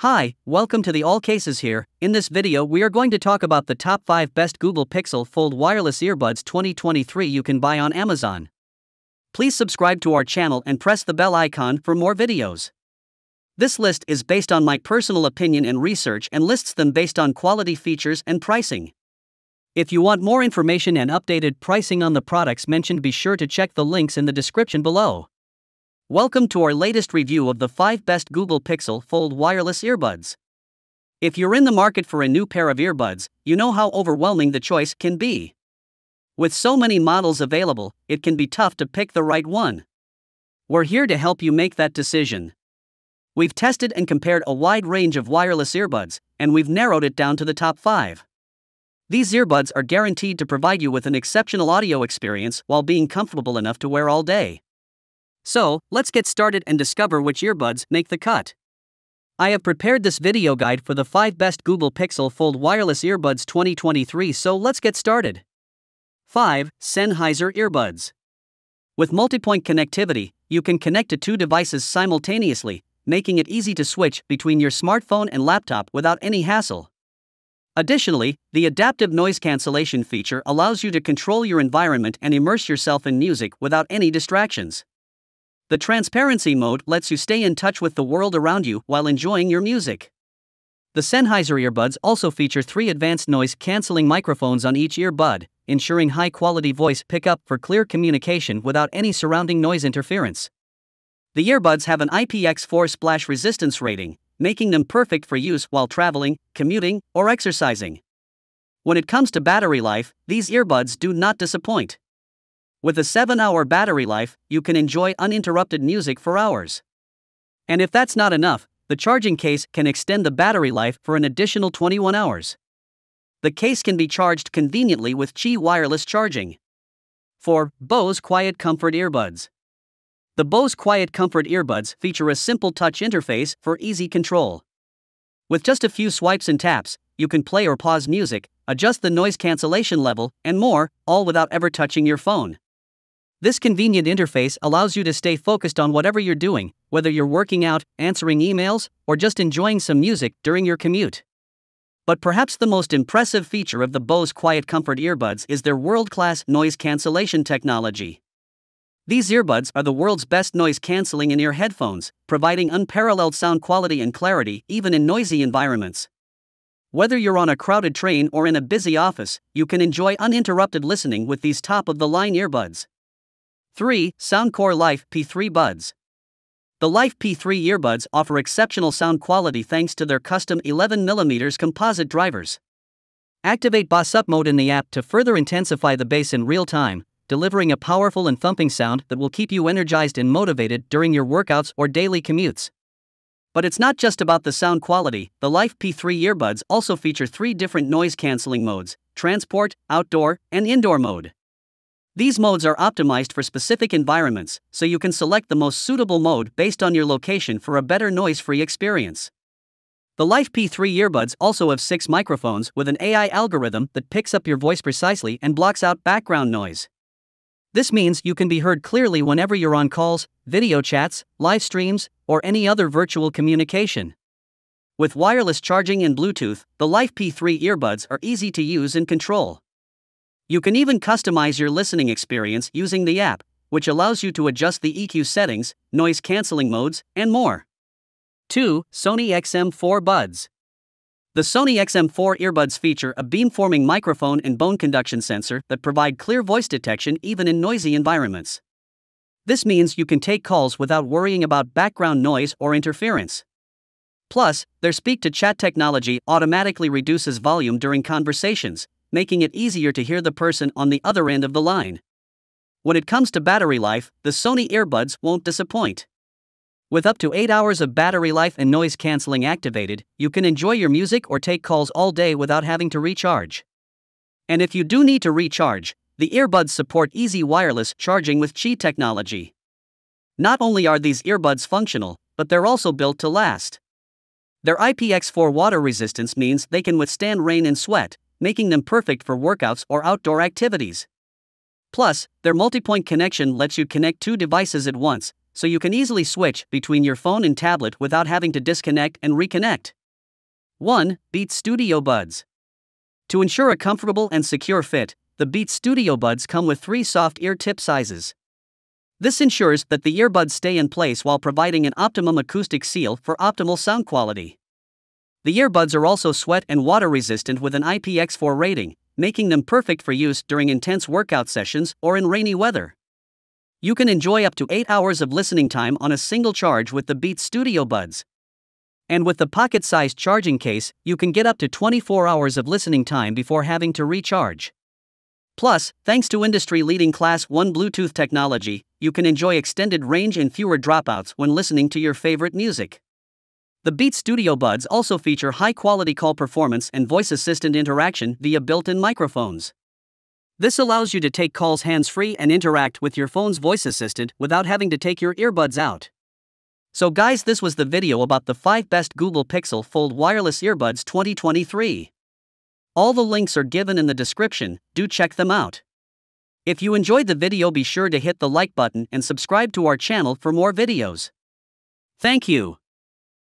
Hi, welcome to the All Cases here. In this video, we are going to talk about the top 5 best Google Pixel Fold wireless earbuds 2023 you can buy on Amazon. Please subscribe to our channel and press the bell icon for more videos. This list is based on my personal opinion and research and lists them based on quality features and pricing. If you want more information and updated pricing on the products mentioned, be sure to check the links in the description below. Welcome to our latest review of the 5 best Google Pixel Fold wireless earbuds. If you're in the market for a new pair of earbuds, you know how overwhelming the choice can be. With so many models available, it can be tough to pick the right one. We're here to help you make that decision. We've tested and compared a wide range of wireless earbuds, and we've narrowed it down to the top 5. These earbuds are guaranteed to provide you with an exceptional audio experience while being comfortable enough to wear all day. So, let's get started and discover which earbuds make the cut. I have prepared this video guide for the 5 best Google Pixel Fold wireless earbuds 2023 so let's get started. 5. Sennheiser Earbuds With multi-point connectivity, you can connect to two devices simultaneously, making it easy to switch between your smartphone and laptop without any hassle. Additionally, the adaptive noise cancellation feature allows you to control your environment and immerse yourself in music without any distractions. The transparency mode lets you stay in touch with the world around you while enjoying your music. The Sennheiser earbuds also feature three advanced noise canceling microphones on each earbud, ensuring high quality voice pickup for clear communication without any surrounding noise interference. The earbuds have an IPX4 splash resistance rating, making them perfect for use while traveling, commuting, or exercising. When it comes to battery life, these earbuds do not disappoint. With a 7 hour battery life, you can enjoy uninterrupted music for hours. And if that's not enough, the charging case can extend the battery life for an additional 21 hours. The case can be charged conveniently with Qi wireless charging. 4. Bose Quiet Comfort Earbuds. The Bose Quiet Comfort earbuds feature a simple touch interface for easy control. With just a few swipes and taps, you can play or pause music, adjust the noise cancellation level, and more, all without ever touching your phone. This convenient interface allows you to stay focused on whatever you're doing, whether you're working out, answering emails, or just enjoying some music during your commute. But perhaps the most impressive feature of the Bose Quiet Comfort earbuds is their world class noise cancellation technology. These earbuds are the world's best noise canceling in ear headphones, providing unparalleled sound quality and clarity even in noisy environments. Whether you're on a crowded train or in a busy office, you can enjoy uninterrupted listening with these top of the line earbuds. 3. Soundcore Life P3 Buds. The Life P3 earbuds offer exceptional sound quality thanks to their custom 11mm composite drivers. Activate BassUp mode in the app to further intensify the bass in real time, delivering a powerful and thumping sound that will keep you energized and motivated during your workouts or daily commutes. But it's not just about the sound quality, the Life P3 earbuds also feature three different noise canceling modes transport, outdoor, and indoor mode. These modes are optimized for specific environments, so you can select the most suitable mode based on your location for a better noise free experience. The Life P3 earbuds also have six microphones with an AI algorithm that picks up your voice precisely and blocks out background noise. This means you can be heard clearly whenever you're on calls, video chats, live streams, or any other virtual communication. With wireless charging and Bluetooth, the Life P3 earbuds are easy to use and control. You can even customize your listening experience using the app, which allows you to adjust the EQ settings, noise canceling modes, and more. 2. Sony XM4 Buds. The Sony XM4 earbuds feature a beamforming microphone and bone conduction sensor that provide clear voice detection even in noisy environments. This means you can take calls without worrying about background noise or interference. Plus, their speak to chat technology automatically reduces volume during conversations, making it easier to hear the person on the other end of the line. When it comes to battery life, the Sony earbuds won't disappoint. With up to 8 hours of battery life and noise cancelling activated, you can enjoy your music or take calls all day without having to recharge. And if you do need to recharge, the earbuds support easy wireless charging with Qi technology. Not only are these earbuds functional, but they're also built to last. Their IPX4 water resistance means they can withstand rain and sweat, making them perfect for workouts or outdoor activities. Plus, their multi-point connection lets you connect two devices at once, so you can easily switch between your phone and tablet without having to disconnect and reconnect. 1. Beats Studio Buds. To ensure a comfortable and secure fit, the Beats Studio Buds come with three soft ear tip sizes. This ensures that the earbuds stay in place while providing an optimum acoustic seal for optimal sound quality. The earbuds are also sweat and water resistant with an IPX4 rating, making them perfect for use during intense workout sessions or in rainy weather. You can enjoy up to 8 hours of listening time on a single charge with the Beats Studio Buds. And with the pocket sized charging case, you can get up to 24 hours of listening time before having to recharge. Plus, thanks to industry leading Class 1 Bluetooth technology, you can enjoy extended range and fewer dropouts when listening to your favorite music. The Beats Studio Buds also feature high quality call performance and voice assistant interaction via built in microphones. This allows you to take calls hands free and interact with your phone's voice assistant without having to take your earbuds out. So, guys, this was the video about the 5 best Google Pixel Fold Wireless Earbuds 2023. All the links are given in the description, do check them out. If you enjoyed the video be sure to hit the like button and subscribe to our channel for more videos. Thank you.